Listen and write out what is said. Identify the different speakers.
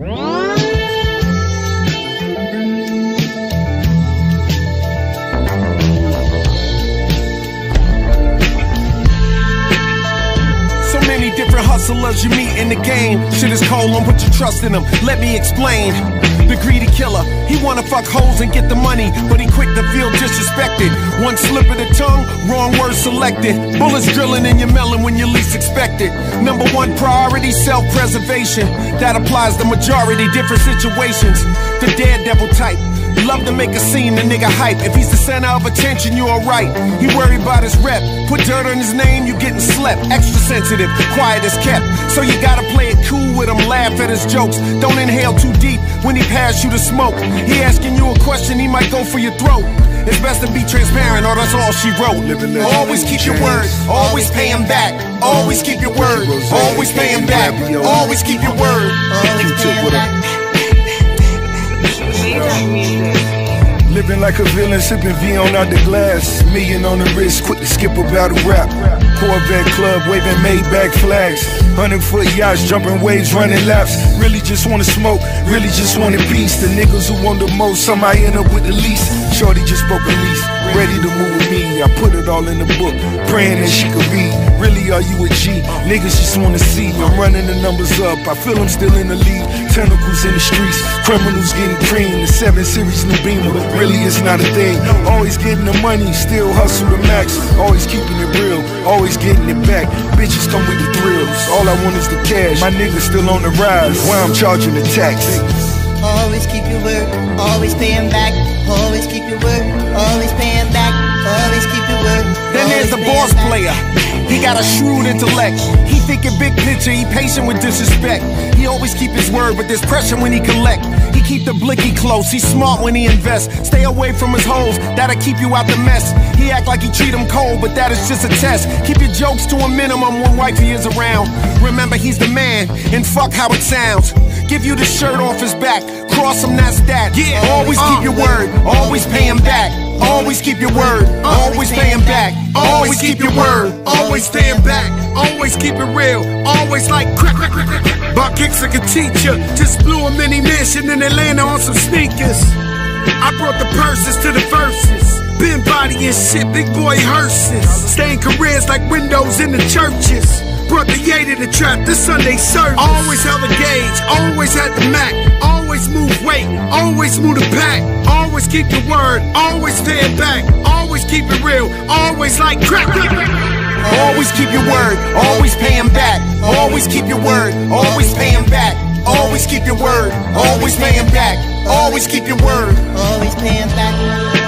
Speaker 1: So many different hustlers you meet in the game. Shit is cold, don't put your trust in them. Let me explain. The greedy killer, he wanna fuck hoes and get the money, but he quick disrespected. One slip of the tongue, wrong word selected. Bullets drilling in your melon when you least expect it. Number one priority, self-preservation. That applies to majority different situations. The daredevil type. Love to make a scene, the nigga hype. If he's the center of attention, you alright. He worry about his rep. Put dirt on his name, you getting slept. Extra sensitive, quiet as kept. So you gotta play it cool with him, laugh at his jokes. Don't inhale too deep when he pass you the smoke. He asking you a question, he might go for your throat. It's best to be transparent, or that's all she wrote. Always keep your word, always pay him back. Always keep your word, always pay him back. Always keep your word.
Speaker 2: Always pay him back.
Speaker 3: Living like a villain, sipping V on out the glass. Million on the wrist, quick to skip about a rap. Corvette club, waving Maybach flags. Hundred foot yachts, jumping waves, running laps. Really just wanna smoke, really just want a piece. The niggas who want the most, somebody end up with the least. Shorty just broke a lease, ready to move with me. I put it all in the book, praying that she could read. Really, are you a G? Niggas just wanna see. I'm running the numbers up, I feel I'm still in the lead. Tentacles in the streets, criminals getting cream. The 7 Series new beamer, really it's not a thing. Always getting the money, still hustle the max. Always keeping it real, always getting it back. Bitches come with the thrills. All I want is the cash. My niggas still on the rise. Why I'm charging the tax.
Speaker 2: Always keep your word, always pay him back. Always keep your word, always pay him back. Always keep your word.
Speaker 1: Then there's the boss player. He got a shrewd intellect. He thinking big picture. He patient with disrespect. He always keep his word, but there's pressure when he collect. He keep the blicky close. he smart when he invests. Stay away from his hoes. That'll keep you out the mess. He act like he treat him cold, but that is just a test. Keep your jokes to a minimum when wifey is around. Remember, he's the man, and fuck how it sounds. Give you the shirt off his back. Cross him, that's that. Yeah. Always keep uh. your word. Always pay him back. Always keep your word. Uh. Always pay him back. Always keep your word. Always stand back. Always keep it real. Always like crack, crack, crack, crack. Buck Hicks like a teacher. Just blew a mini mansion in Atlanta on some sneakers. I brought the purses to the verses. Been body and shit, big boy hearses. Staying careers like windows in the churches. Brought the yay to the trap, this Sunday service. Always held a gauge, always had the Mac. Always move always move the pack. Always keep your word, always stand back. Always keep it real, always like crack. Always keep your word, always pay him back. Always keep your word, always pay him back. Always keep your word, always pay him back. Always keep your word.
Speaker 2: Always pay him back.